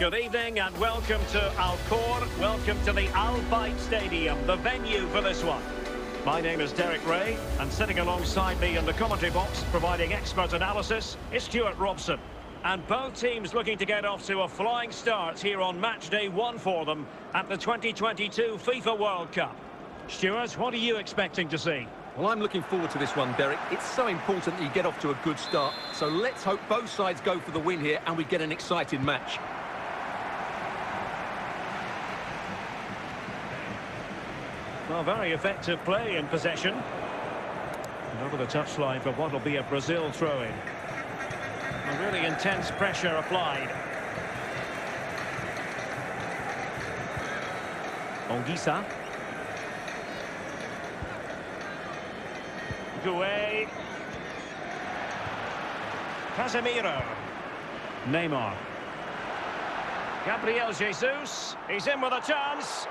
Good evening and welcome to Al Khor. Welcome to the Al Bayt Stadium, the venue for this one. My name is Derek Ray, and sitting alongside me in the commentary box, providing expert analysis, is Stuart Robson. And both teams looking to get off to a flying start here on match day one for them at the 2022 FIFA World Cup. Stuart, what are you expecting to see? Well, I'm looking forward to this one, Derek. It's so important that you get off to a good start. So let's hope both sides go for the win here and we get an exciting match. Well, very effective play in possession. And over the touchline for what will be a Brazil throw-in. A really intense pressure applied. Anguissa. Gouet. Casemiro. Neymar. Gabriel Jesus. He's in with a chance.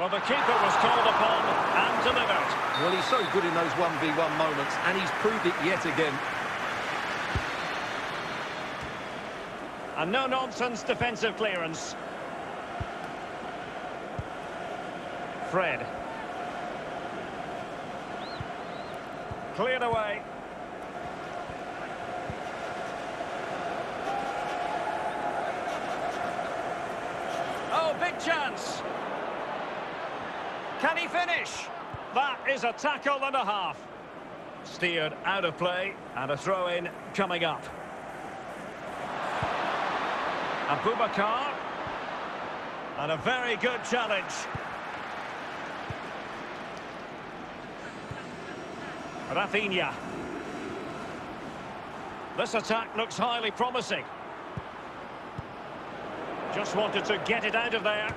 Well, the keeper was called upon and delivered. Well, he's so good in those 1v1 moments, and he's proved it yet again. A no-nonsense defensive clearance. Fred. Cleared away. Oh, big chance. Can he finish? That is a tackle and a half. Steered out of play and a throw-in coming up. Aboubakar. And a very good challenge. Rafinha. This attack looks highly promising. Just wanted to get it out of there.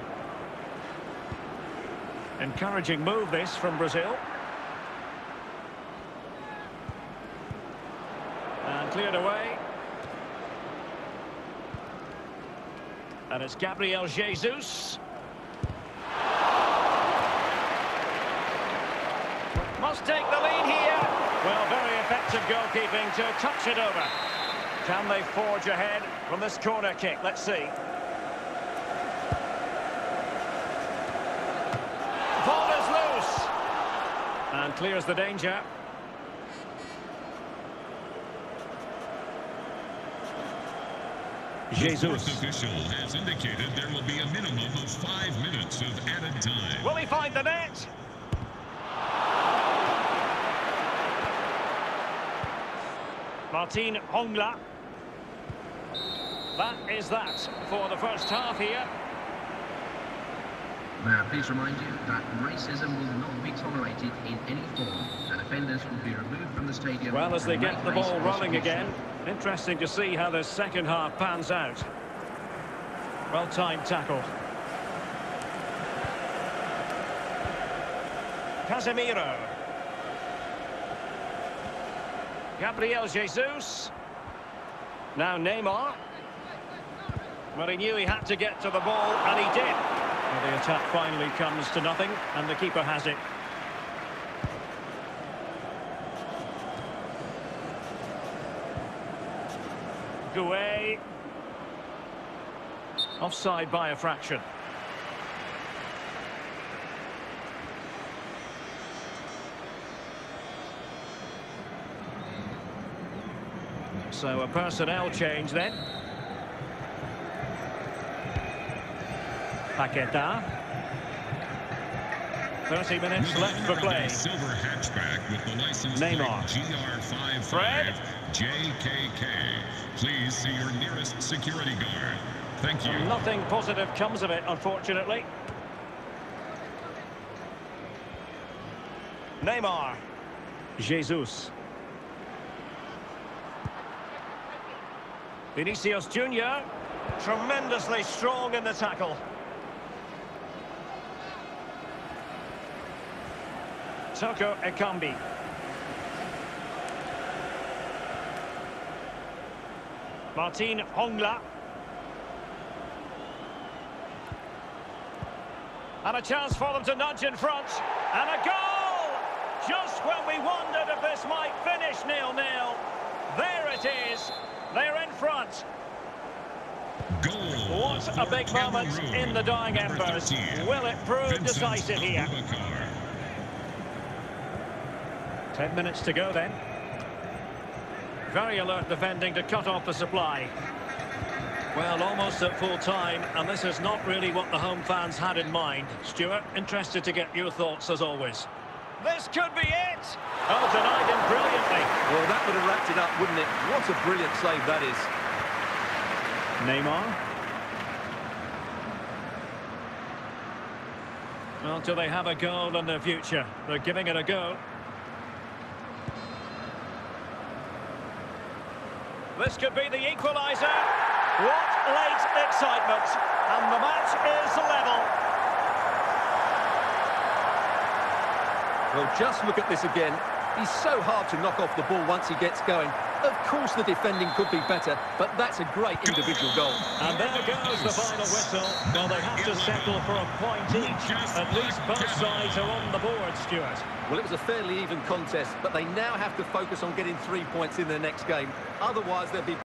Encouraging move this from Brazil. And cleared away. And it's Gabriel Jesus. Must take the lead here. Well, very effective goalkeeping to touch it over. Can they forge ahead from this corner kick? Let's see. Ball is loose. And clears the danger. Jesus. The official has indicated there will be a minimum of five minutes of added time. Will he find the net? Martin Hongla. That is that for the first half here. May I please remind you that racism will not be tolerated in any form, and offenders will be removed from the stadium. Well, as they get the ball rolling again, interesting to see how the second half pans out. Well-timed tackle. Casemiro. Gabriel Jesus. Now Neymar. Well, he knew he had to get to the ball, and he did. Well, the attack finally comes to nothing, and the keeper has it. Gouet. Offside by a fraction. So a personnel change then. Paqueta. 30 minutes With left for play. silver hatchback with the license Neymar. Fred. GR55JKK. Please see your nearest security guard. Thank you. Nothing positive comes of it, unfortunately. Neymar. Jesus. Vinicius Junior. Tremendously strong in the tackle. Toko Ekambi. Martin Hongla. And a chance for them to nudge in front. And a goal! Just when we wondered if this might finish nil-nil. There it is. They're in front. Goal. What a big moment in the dying Number embers. 13, Will it prove Vincent decisive here? Ten minutes to go then. Very alert defending to cut off the supply. Well, almost at full time, and this is not really what the home fans had in mind. Stuart, interested to get your thoughts as always. This could be it! Oh, denied him brilliantly. Well, that would have wrapped it up, wouldn't it? What a brilliant save that is. Neymar. Well, do they have a goal in their future? They're giving it a go. This could be the equaliser. What late excitement. And the match is level. Well, just look at this again. He's so hard to knock off the ball once he gets going. Of course the defending could be better, but that's a great individual goal. And there goes the final whistle. Well, they have to settle for a point each. At least both sides are on the board, Stuart. Well, it was a fairly even contest, but they now have to focus on getting three points in their next game. Otherwise, they'll be...